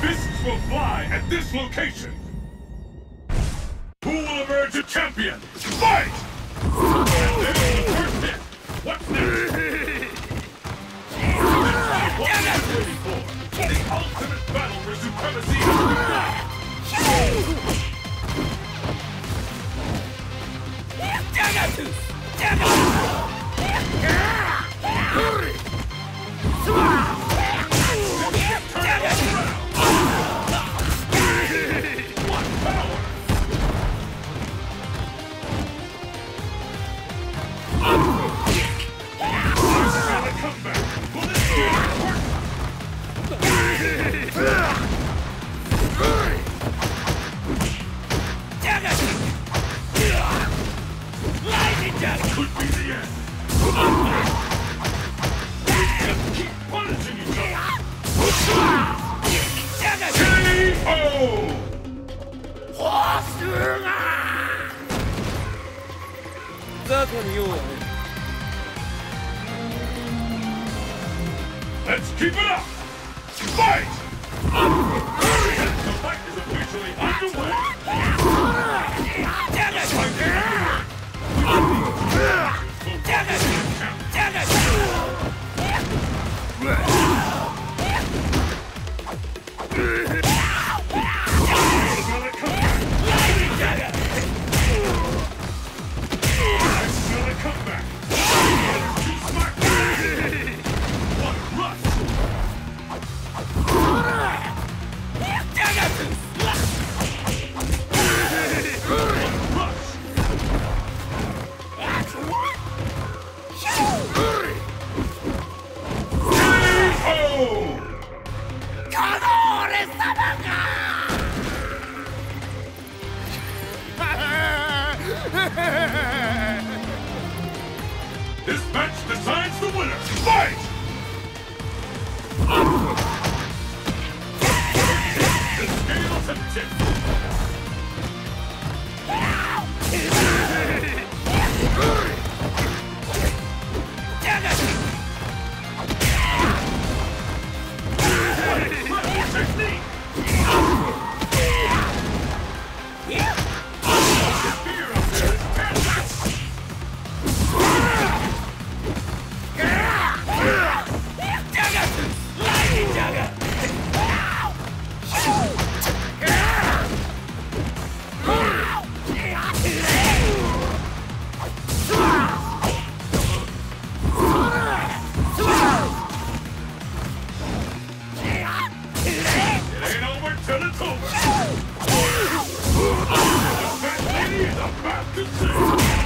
Fists will fly at this location! Who will emerge a champion? Fight! What's the ultimate battle for supremacy is now! Yagatu! That one you Let's keep it up! Fight! This match decides the winner. Fight! KO!